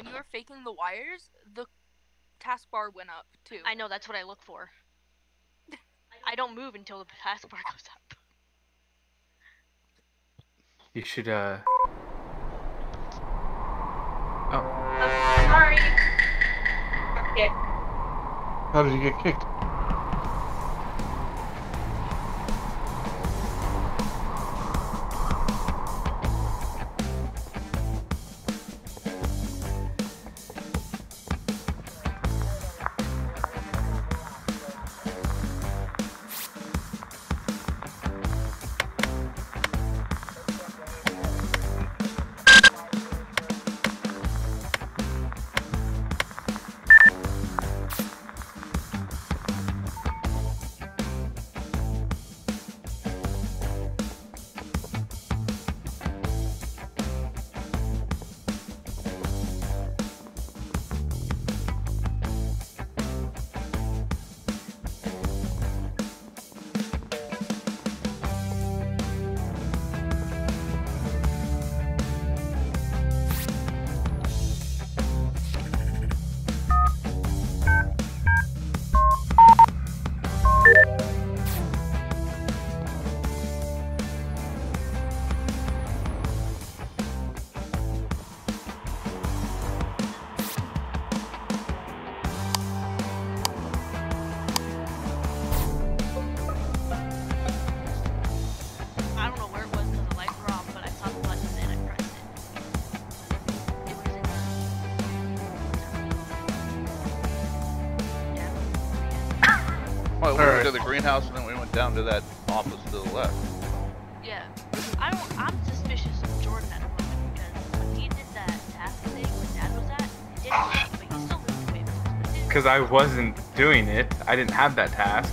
when you were faking the wires, the taskbar went up too. I know that's what I look for. I don't move until the taskbar goes up. You should, uh. Oh, Sorry. Okay. How did you get kicked? Yeah. Well, we went Alright. to the greenhouse and then we went down to that office to the left. Yeah. I don't. I'm suspicious of Jordan at the moment because when he did that task thing when Dad was at, it didn't work, but he still moved away from us. Because I wasn't doing it. I didn't have that task.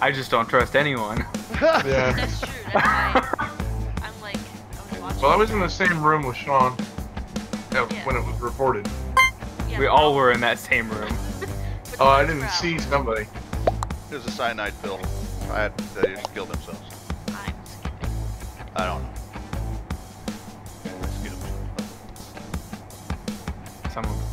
I just don't trust anyone. Yeah. That's true. That's why I'm like, I was watching. Well, I was in the same room with Sean Yeah. when it was reported. Yeah, we all were in that same room. Oh, I didn't see somebody. There's a cyanide pill. I had, they just killed themselves. I'm skipping. I don't know. Excuse me. Someone.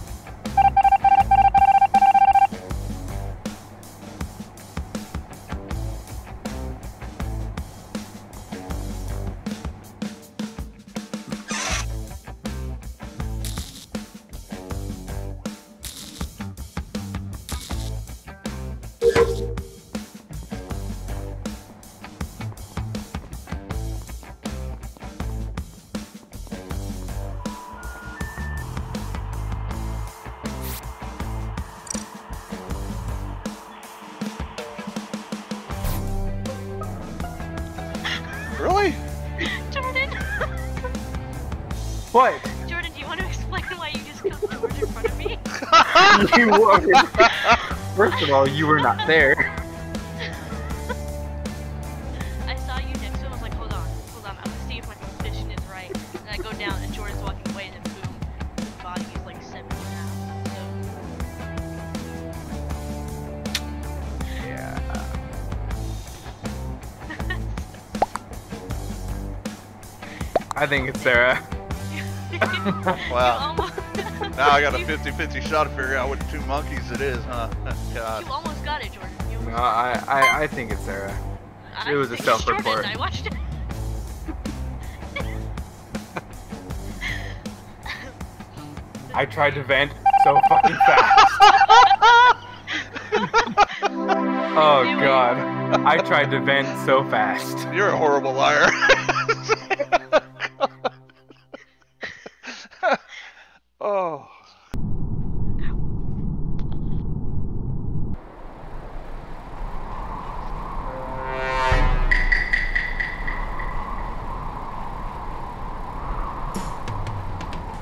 Really? Jordan. What? Jordan, do you want to explain why you just killed George in front of me? you were. First of all, you were not there. I saw you next to him. I was like, hold on, hold on. I'm gonna see if my suspicion is right. And I go down, and Jordan's walking away, and I think it's Sarah. Wow. Now I got a you, 50-50 shot to figure out which two monkeys it is, huh? God. you almost got it, Jordan. You No, I, I, I think it's Sarah. I it was a think it's Jordan. self-report. I watched it. I tried to vent so fucking fast. oh god. I tried to vent so fast. You're a horrible liar.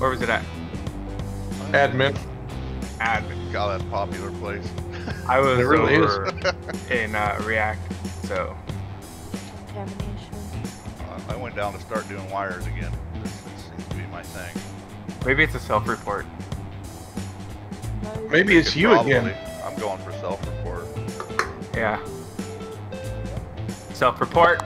Where was it at? Admin. Admin. God, that popular place. I was It really is. over in uh, React, so Contamination. Uh, I went down to start doing wires again. This, this seems to be my thing. maybe it's a self-report. Maybe it's you probably- again. I'm going for self-report. Yeah. Self-report.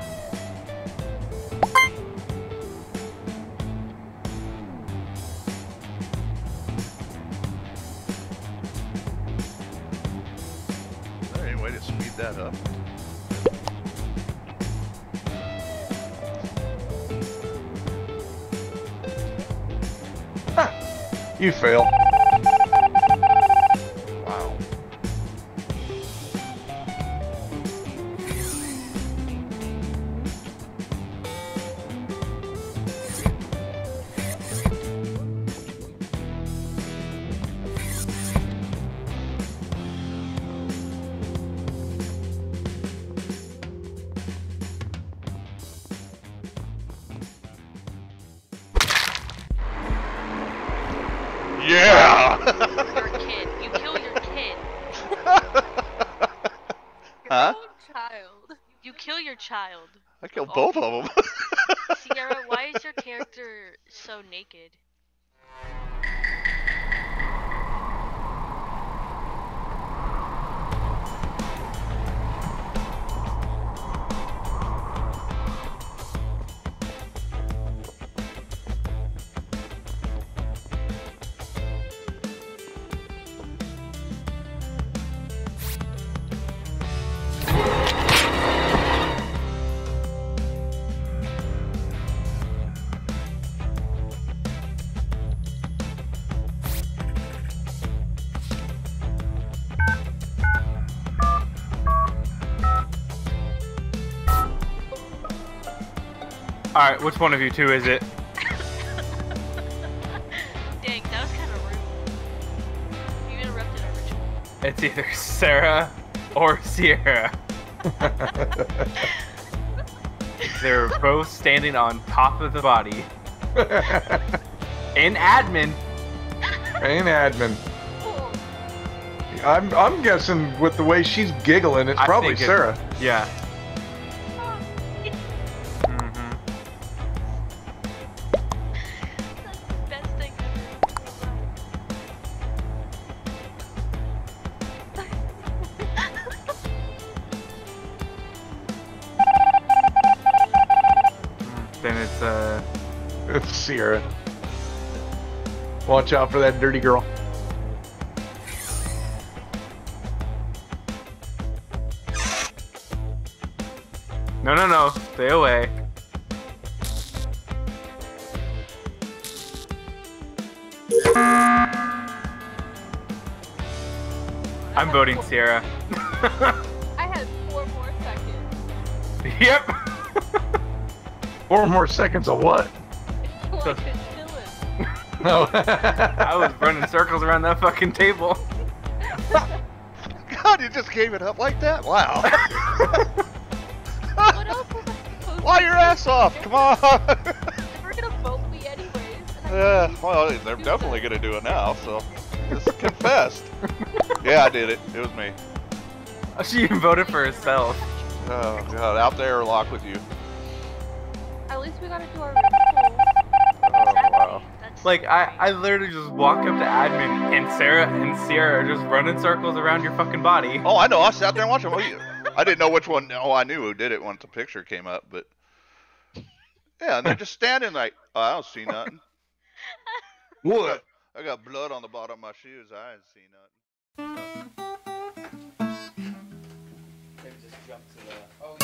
You fail. Your child. I killed oh both of them. Sierra, why is your character so naked? All right, which one of you two is it? Dang, that was kind of rude. You interrupted our ritual. It's either Sarah or Sierra. They're both standing on top of the body in admin. Ain't admin. I'm I'm guessing with the way she's giggling, it's I probably think it- Sarah. Yeah. Sierra. Watch out for that dirty girl. No, no, no. Stay away. I'm voting Sierra. I had four more seconds. yep. Four more seconds of what? So I could kill it. No. I was running circles around that fucking table. God, you just gave it up like that? Wow. What else was I supposed Fly your ass off, come on. They were gonna vote me anyways. Yeah, well, they're that. definitely gonna do it now, so just confessed. Yeah, I did it. It was me. She even voted for herself. Oh god, out there or lock with you. At least we gotta do our ritual. Oh Exactly. wow. That's Like I. I literally just walk up to admin and Sarah and Sierra are just running circles around your fucking body. Oh, I know. I sat there and watched them. Oh, well, you- I didn't know which one. Oh, I knew who did it once the picture came up, but yeah, and they're just standing like, oh, I don't see nothing. what? I got blood on the bottom of my shoes. I didn't see nothing. Maybe just jump to the oh,